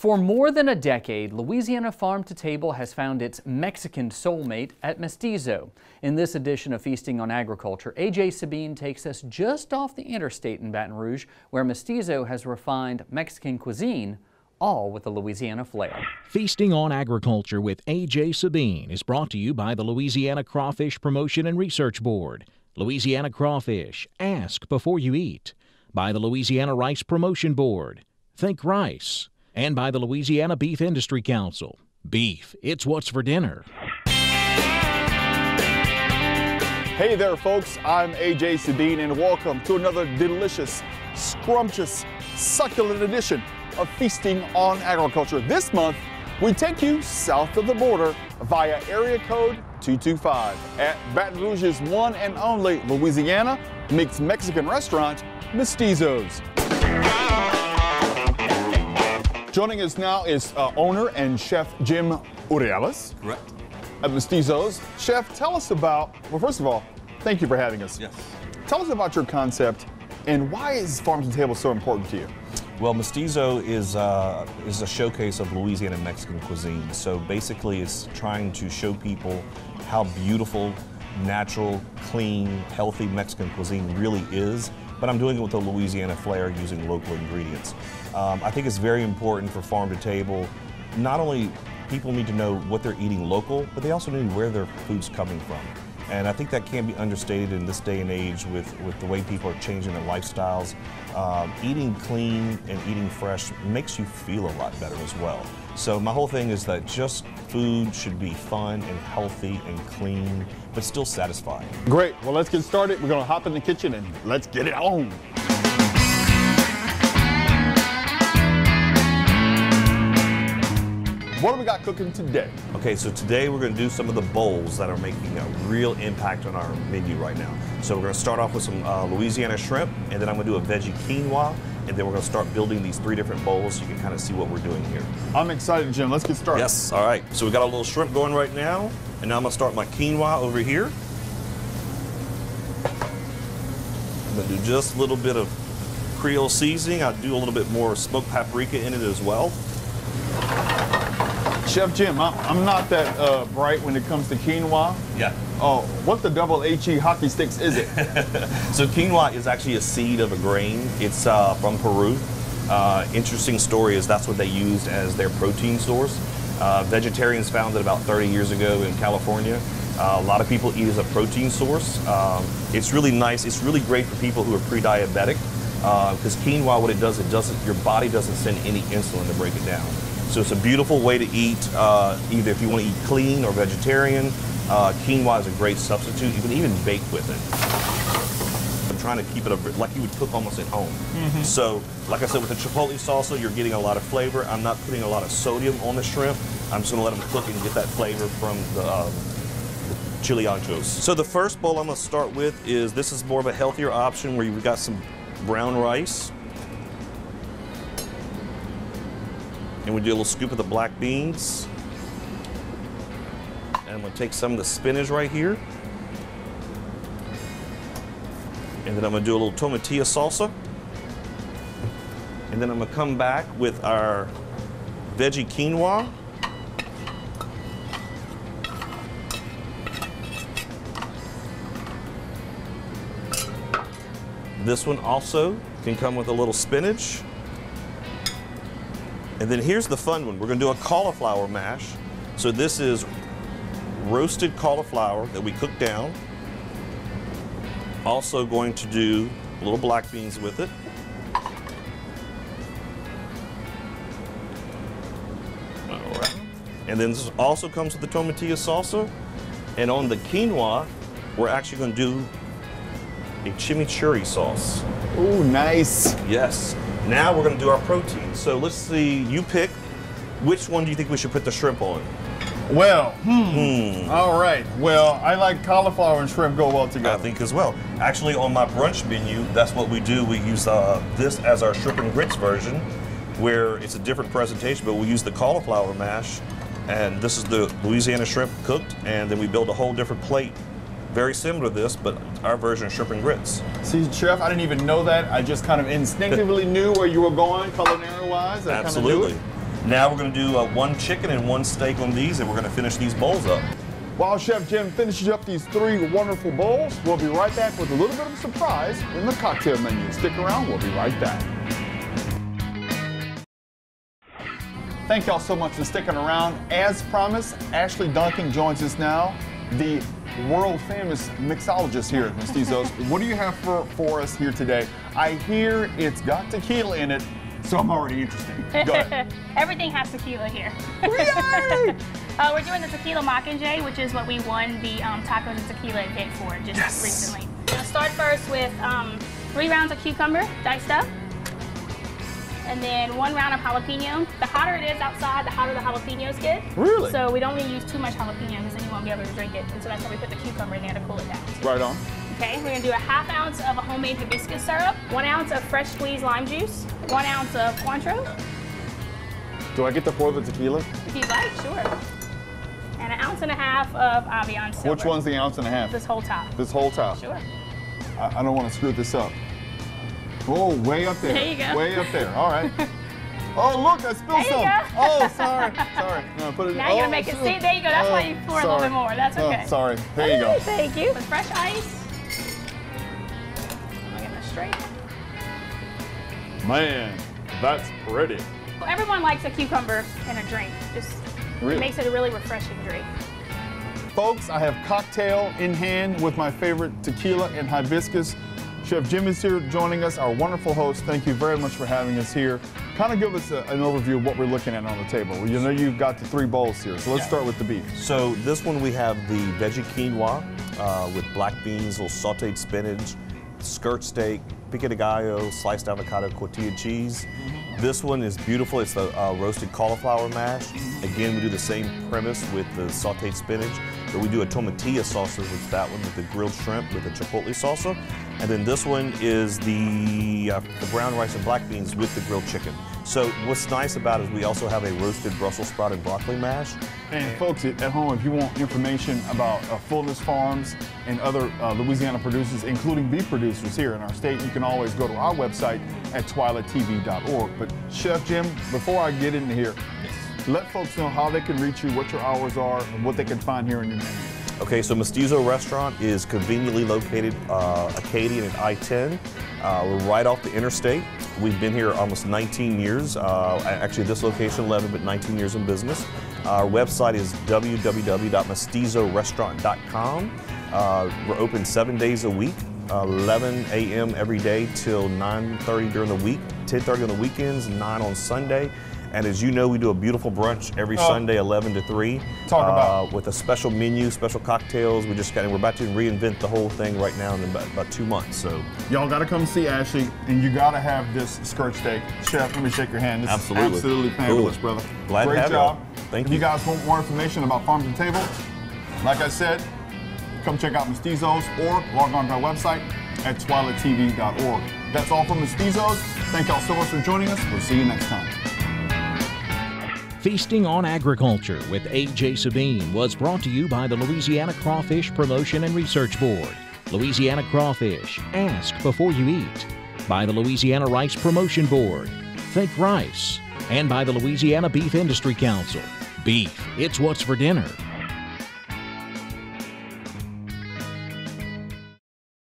For more than a decade, Louisiana Farm to Table has found its Mexican soulmate at Mestizo. In this edition of Feasting on Agriculture, AJ Sabine takes us just off the interstate in Baton Rouge, where Mestizo has refined Mexican cuisine, all with a Louisiana flair. Feasting on Agriculture with AJ Sabine is brought to you by the Louisiana Crawfish Promotion and Research Board. Louisiana Crawfish, ask before you eat. By the Louisiana Rice Promotion Board. Think rice and by the Louisiana Beef Industry Council. Beef, it's what's for dinner. Hey there, folks. I'm AJ Sabine, and welcome to another delicious, scrumptious, succulent edition of Feasting on Agriculture. This month, we take you south of the border via area code 225 at Baton Rouge's one and only Louisiana mixed Mexican restaurant, Mestizo's. Joining us now is uh, owner and chef Jim Urdiales Correct. at Mestizo's. Chef, tell us about, well, first of all, thank you for having us. Yes. Tell us about your concept and why is Farm to Table so important to you? Well, Mestizo is uh, is a showcase of Louisiana Mexican cuisine. So basically, it's trying to show people how beautiful, natural, clean, healthy Mexican cuisine really is. But I'm doing it with a Louisiana flair using local ingredients. Um, I think it's very important for farm to table. Not only people need to know what they're eating local, but they also need to know where their food's coming from. And I think that can't be understated in this day and age with, with the way people are changing their lifestyles. Um, eating clean and eating fresh makes you feel a lot better as well. So my whole thing is that just food should be fun and healthy and clean, but still satisfying. Great. Well, let's get started. We're going to hop in the kitchen and let's get it on. What do we got cooking today? Okay, so today we're going to do some of the bowls that are making a real impact on our menu right now. So we're going to start off with some uh, Louisiana shrimp, and then I'm to do a veggie quinoa, and then we're going to start building these three different bowls so you can kind of see what we're doing here. I'm excited, Jim. Let's get started. Yes, all right. So we got a little shrimp going right now, and now I'm going to start my quinoa over here. I'm going to do just a little bit of Creole seasoning. I'll do a little bit more smoked paprika in it as well. Chef Jim, I'm, I'm not that uh, bright when it comes to quinoa. Yeah. Oh, what the double HE hockey sticks is it? So quinoa is actually a seed of a grain. It's uh, from Peru. Uh, interesting story is that's what they used as their protein source. Uh, vegetarians found it about 30 years ago in California. Uh, a lot of people eat it as a protein source. Um, it's really nice. It's really great for people who are pre-diabetic because quinoa, what it does, it doesn't. Your body doesn't send any insulin to break it down. So it's a beautiful way to eat. Uh, either if you want to eat clean or vegetarian, uh, quinoa is a great substitute. You can even bake with it. I'm trying to keep it a, like you would cook almost at home. So, like I said, with the chipotle salsa, you're getting a lot of flavor. I'm not putting a lot of sodium on the shrimp. I'm just gonna let them cook and get that flavor from the, uh, the chili anchos. So the first bowl I'm gonna start with is, this is more of a healthier option where you've got some brown rice. And we do a little scoop of the black beans. And I'm gonna take some of the spinach right here. And then I'm gonna do a little tomatilla salsa. And then I'm gonna come back with our veggie quinoa. This one also can come with a little spinach. And then here's the fun one. We're gonna do a cauliflower mash. So this is roasted cauliflower that we cook down. Also going to do a little black beans with it. All right. And then this also comes with the tomatilla salsa. And on the quinoa, we're actually gonna do a chimichurri sauce. Ooh, nice. Yes. Now we're going to do our protein. So let's see. You pick. Which one do you think we should put the shrimp on? Well, hmm. All right. Well, I like cauliflower and shrimp go well together. I think as well. Actually, on my brunch menu, that's what we do. We use uh, this as our shrimp and grits version, where it's a different presentation, but we use the cauliflower mash, and this is the Louisiana shrimp cooked, and then we build a whole different plate, very similar to this, but our version of shrimp and grits. See, Chef, I didn't even know that. I just kind of instinctively knew where you were going culinary wise. Absolutely. Kind of. Now we're going to do uh, one chicken and one steak on these, and we're going to finish these bowls up. While Chef Jim finishes up these three wonderful bowls, we'll be right back with a little bit of a surprise in the cocktail menu. Stick around, we'll be right back. Thank y'all so much for sticking around. As promised, Ashley Duncan joins us now, the world famous mixologist here at Mestizos. what do you have for, for us here today? I hear it's got tequila in it, so I'm already interested. Go ahead. Everything has tequila here. Yay! uh, we're doing the tequila mockingjay, which is what we won the um, tacos and tequila event for just Yes. recently. We'll start first with um, three rounds of cucumber diced up, and then one round of jalapeno. The hotter it is outside, the hotter the jalapenos get. Really? So we don't want to use too much jalapeno because then you won't be able to drink it. And so that's why we put the cucumber in there to cool it down. Right on. Okay, we're gonna do a half ounce of a homemade hibiscus syrup, one ounce of fresh squeezed lime juice, one ounce of Cointreau, Do I get to pour the tequila? if you'd like, sure. And an ounce and a half of Avion Silver. Which one's the ounce and a half? This whole top. This whole top. Sure. I, I don't want to screw this up. Oh, way up there. There you go. Way up there. All right. Oh, look, I spilled There you some. go. Oh, sorry. Sorry. No, put it Now you're oh, gonna make it. See, there you go. That's why you pour a little oh, bit more. That's okay. Oh, sorry. There you go. Thank you. With fresh ice. I'm getting this straight. Man, that's pretty. Well, everyone likes a cucumber in a drink. Just Really? it makes it a really refreshing drink. Folks, I have cocktail in hand with my favorite tequila and hibiscus. Chef Jim is here joining us, our wonderful host. Thank you very much for having us here. Kind of give us a, an overview of what we're looking at on the table. Well, you know you've got the three bowls here, so let's start with the beef. So this one we have the veggie quinoa uh, with black beans, little sauteed spinach, skirt steak, pico de gallo, sliced avocado, tortilla cheese. This one is beautiful. It's the uh, roasted cauliflower mash. Again, we do the same premise with the sauteed spinach, but we do a tomatilla salsa with that one with the grilled shrimp with the chipotle salsa. And then this one is the, uh, the brown rice and black beans with the grilled chicken. So what's nice about it is we also have a roasted Brussels sprout and broccoli mash. And folks at at home, if you want information about uh, Fullness Farms and other uh, Louisiana producers, including beef producers here in our state, you can always go to our website at twilighttv.org. But Chef Jim, before I get into here, let folks know how they can reach you, what your hours are, and what they can find here in your menu. Okay, so Mestizo Restaurant is conveniently located uh, Acadian and I-10. Uh, we're right off the interstate. We've been here almost 19 years. Uh, actually, this location 11, but 19 years in business. Our website is www.mestizorestaurant.com. Uh, we're open seven days a week, 11 a.m. every day till 9:30 during the week, 10:30 on the weekends, 9 on Sunday. And as you know, we do a beautiful brunch every Oh. Sunday, 11 to 3 Talk about- uh, with a special menu, special cocktails. We just got, we're about to reinvent the whole thing right now in about, about two months. So Y'all got to come see Ashley, and you got to have this skirt steak. Chef, let me shake your hand. This Absolutely. is absolutely fabulous, Cool. brother. Glad to Great have job. y'all. Thank if you. you guys want more information about Farms and Table, like I said, come check out Mestizos or log on to our website at twilighttv.org. That's all from Mestizos. Thank y'all so much for joining us. We'll see you next time. Feasting on Agriculture with A.J. Sabine was brought to you by the Louisiana Crawfish Promotion and Research Board. Louisiana Crawfish, ask before you eat. By the Louisiana Rice Promotion Board, think rice. And by the Louisiana Beef Industry Council. Beef, it's what's for dinner.